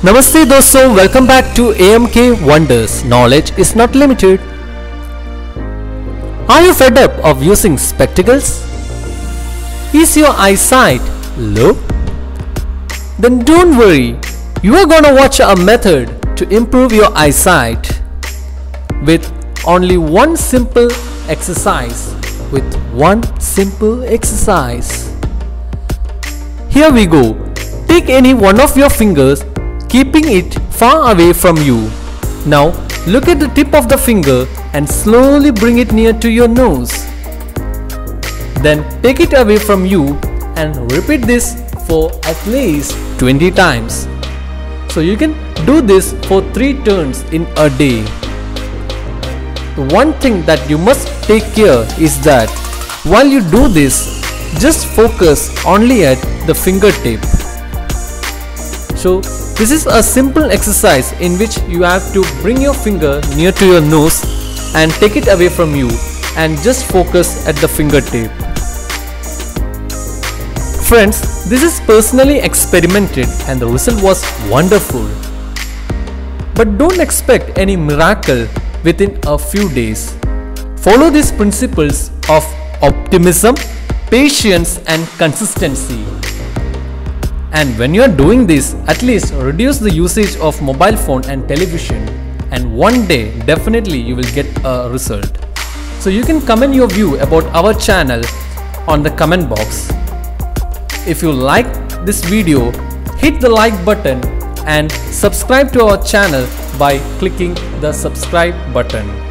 Namaste dosto, welcome back to AMK Wonders. Knowledge is not limited. Are you fed up of using spectacles? Is your eyesight low? Then don't worry, you are gonna watch a method to improve your eyesight with only one simple exercise. With one simple exercise. Here we go. Take any one of your fingers, keeping it far away from you. Now look at the tip of the finger and slowly bring it near to your nose. Then take it away from you and repeat this for at least 20 times. So you can do this for 3 turns in a day. One thing that you must take care is that while you do this, just focus only at the fingertip. So this is a simple exercise in which you have to bring your finger near to your nose and take it away from you and just focus at the fingertip. Friends, this is personally experimented and the result was wonderful. But don't expect any miracle within a few days. Follow these principles of optimism, patience and consistency. And when you are doing this, at least reduce the usage of mobile phone and television and one day definitely you will get a result. So you can comment your view about our channel on the comment box. If you like this video, hit the like button and subscribe to our channel by clicking the subscribe button.